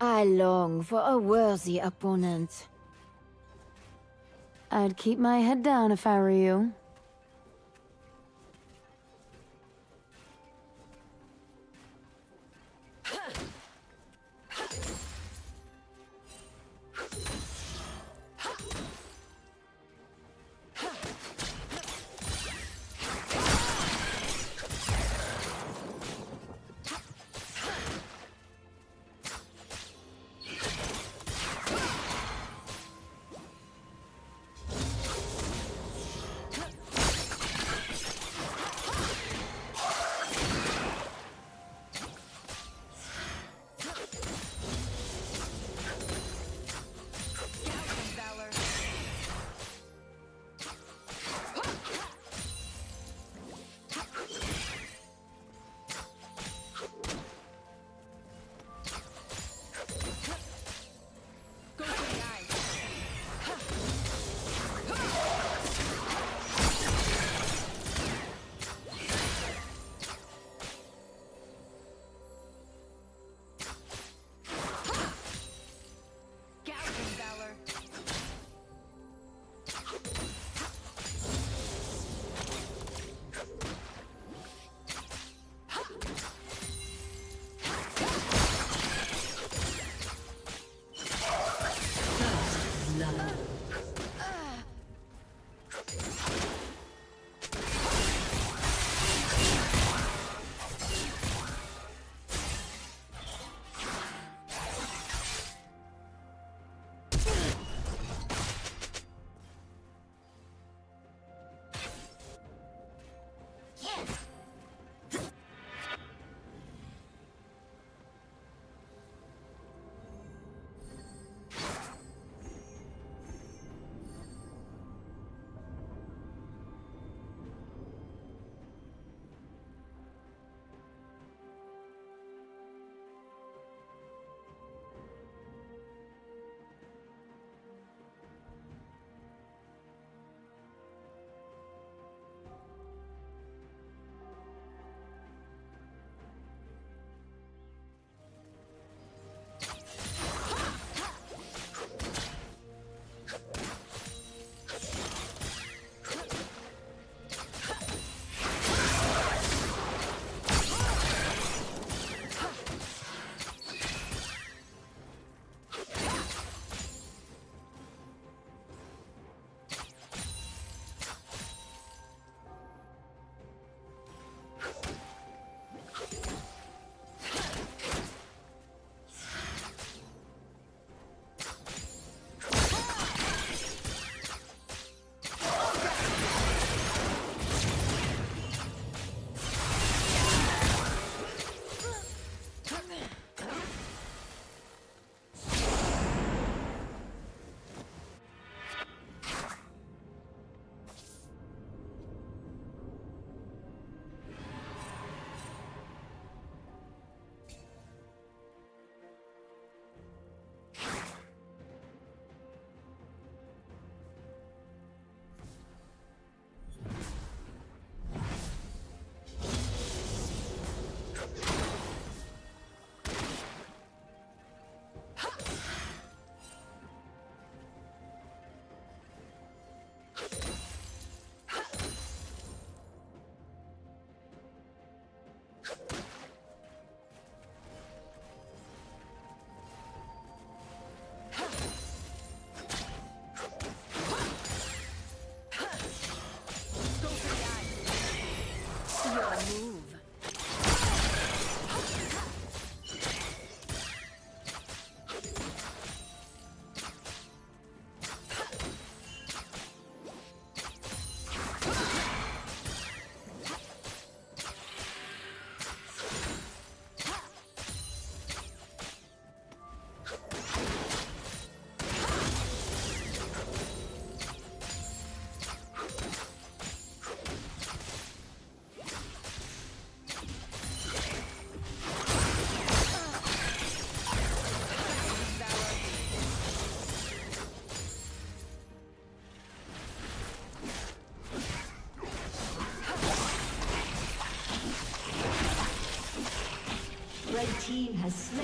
I long for a worthy opponent. I'd keep my head down if I were you. Has slain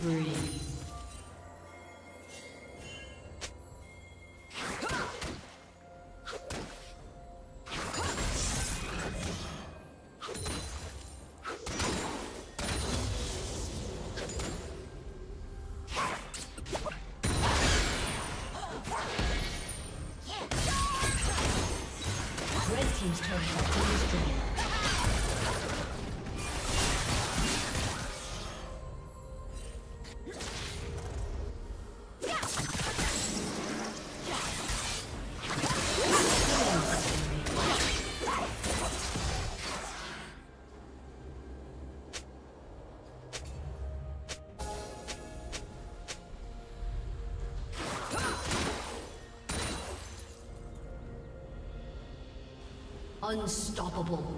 Spree. Unstoppable.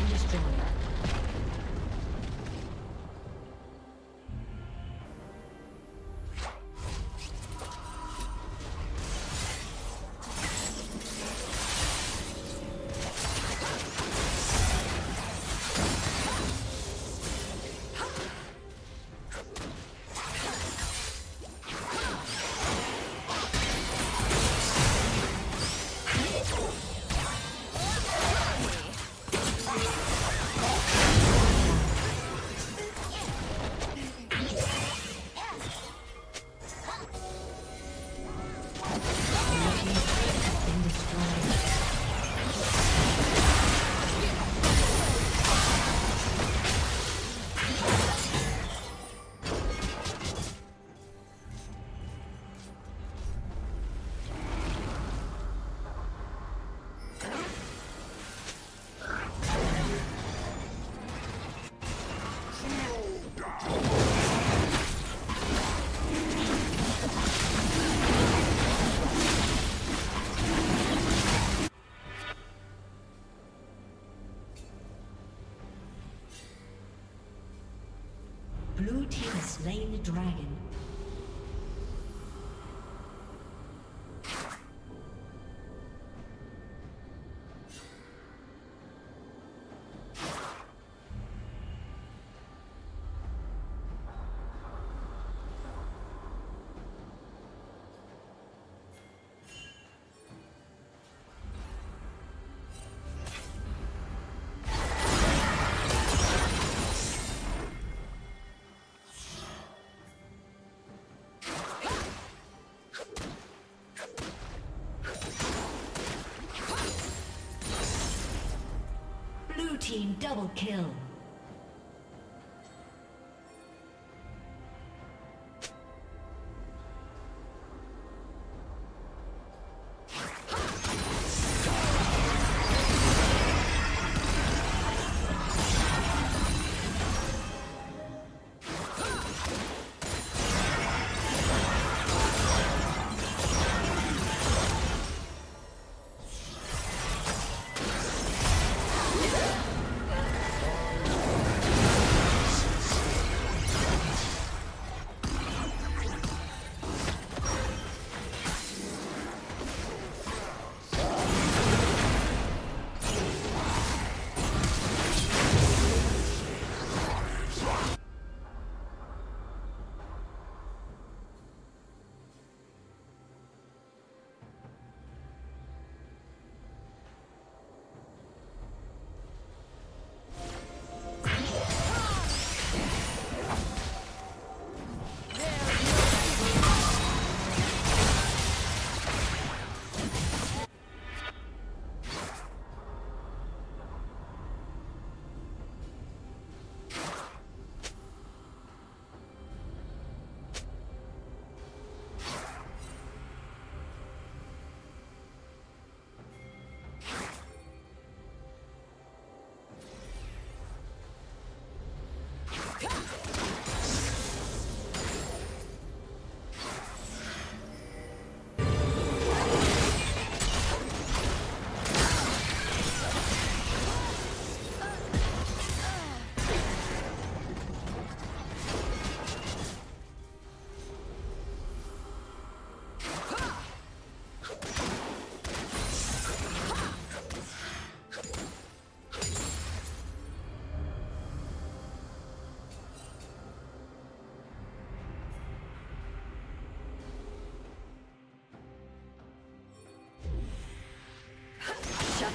Been destroyed. Team double kill.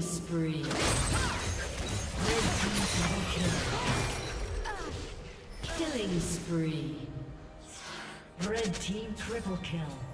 spree. Red team double kill. Killing spree. Red team triple kill.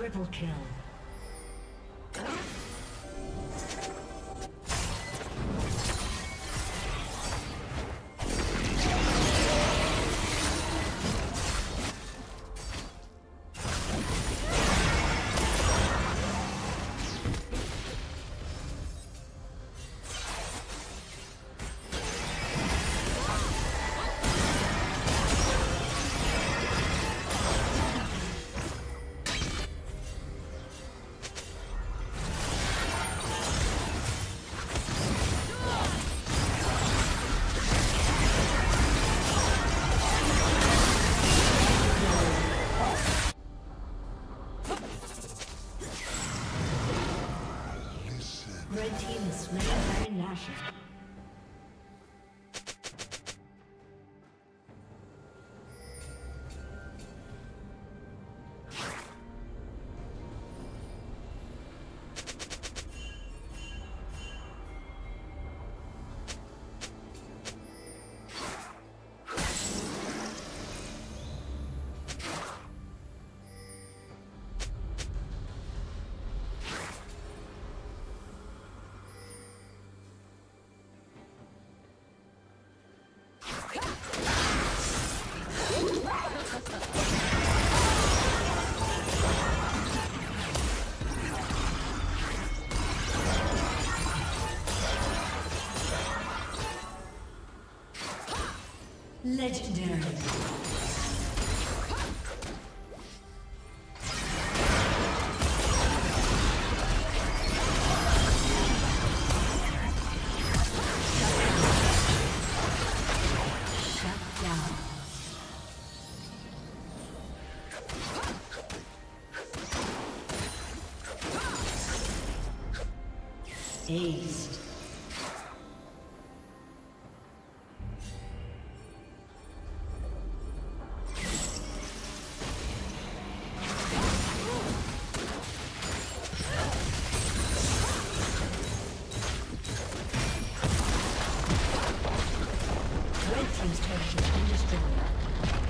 Triple kill. Legendary. been destroyed.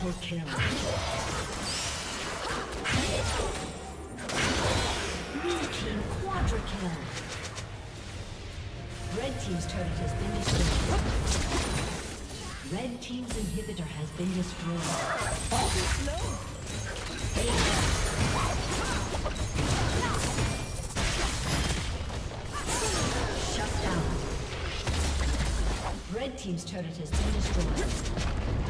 Triple kill. Blue team quadra kill. Red team's turret has been destroyed. Red team's inhibitor has been destroyed. Shut down. Red team's turret has been destroyed.